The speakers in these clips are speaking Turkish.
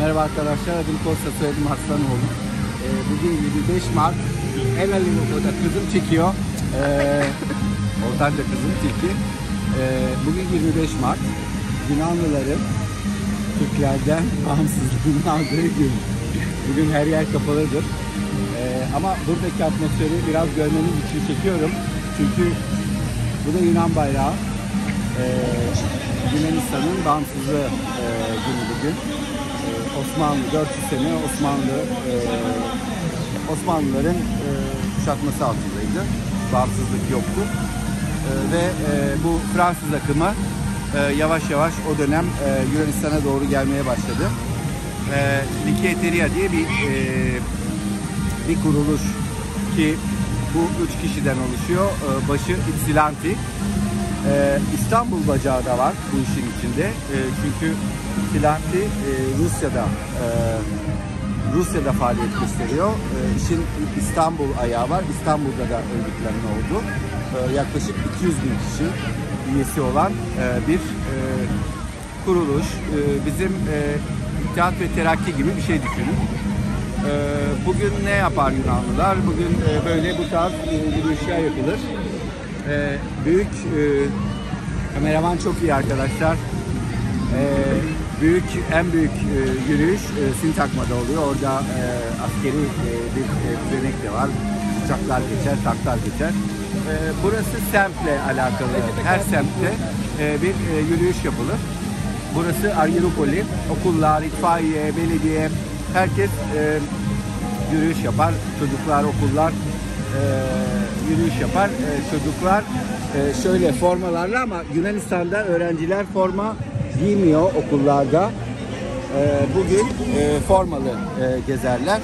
Merhaba arkadaşlar, adım Kosta, soyadım Aslanoğlu. Ee, bugün 25 Mart, en da kızım çekiyor. Ee, ortanca kızım tilki. Ee, bugün 25 Mart, Yunanlıların Türklerden bağımsızlığını aldığı gün. Bugün her yer kapalıdır. Ee, ama buradaki atmosferi biraz görmeniz için çekiyorum. Çünkü bu da Yunan bayrağı. Ee, Yunanistan'ın bağımsızlığı e, günü bugün. Osmanlı 400 sene Osmanlı e, Osmanlıların e, kuşatması altındaydı. Bağımsızlık yoktu. E, ve e, bu Fransız akımı e, yavaş yavaş o dönem e, Yunanistan'a doğru gelmeye başladı. E, Likieteria diye bir e, bir kuruluş ki bu üç kişiden oluşuyor. E, başı Ypsilanti. E, İstanbul bacağı da var bu işin içinde. E, çünkü Ypsilanti e, Rusya'da e, Rusya'da faaliyet gösteriyor. E, işin İstanbul ayağı var. İstanbul'da da örgütlenme oldu. E, yaklaşık 200 bin kişi üyesi olan e, bir e, kuruluş. E, bizim e, İttihat ve Terakki gibi bir şey düşünün. E, bugün ne yapar Yunanlılar? Bugün e, böyle bu tarz e, yürüyüşler yapılır. E, büyük e, kameraman çok iyi arkadaşlar. E, büyük en büyük e, yürüyüş e, Sintakma'da oluyor. Orada e, askeri e, bir e, düzenek de var. Uçaklar geçer, tanklar geçer. E, burası semtle alakalı. Her semtte e, bir e, yürüyüş yapılır. Burası Argyropoli. Okullar, itfaiye, belediye, herkes e, yürüyüş yapar. Çocuklar, okullar e, yürüyüş yapar. E, çocuklar e, şöyle formalarla ama Yunanistan'da öğrenciler forma giymiyor okullarda. E, bugün e, formalı e, gezerler.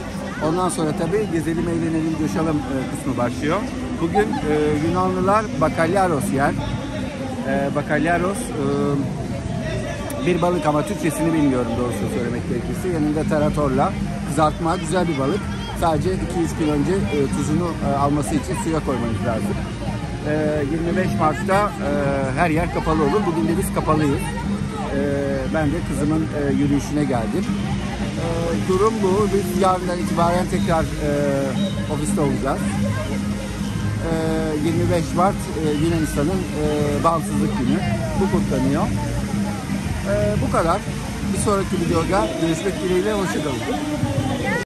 Ondan sonra tabii gezelim, eğlenelim, coşalım e, kısmı başlıyor. Bugün e, Yunanlılar bakalyaros yer. E, bakalyaros e, bir balık ama Türkçesini bilmiyorum doğrusunu söylemek gerekirse. Yanında taratorla kızartma güzel bir balık. Sadece 2-3 gün önce e, tuzunu e, alması için suya koymanız lazım. E, 25 Mart'ta e, her yer kapalı olur. Bugün de biz kapalıyız. E, ben de kızımın e, yürüyüşüne geldim. E, durum bu. Biz yarından itibaren tekrar e, ofiste olacağız. E, 25 Mart e, Yunanistan'ın e, bağımsızlık günü. Bu kutlanıyor. E, bu kadar. Bir sonraki videoda görüşmek dileğiyle. Hoşçakalın.